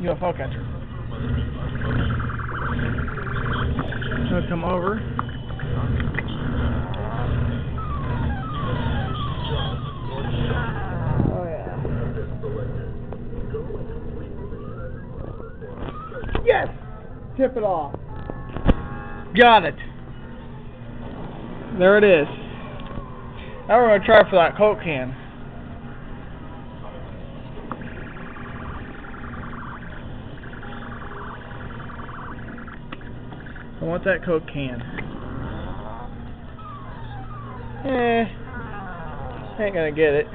UFO catcher. Gonna come over. Oh yeah. Yes! Tip it off. Got it. There it is. Now we're gonna try for that Coke can. I want that Coke can. Eh, ain't gonna get it.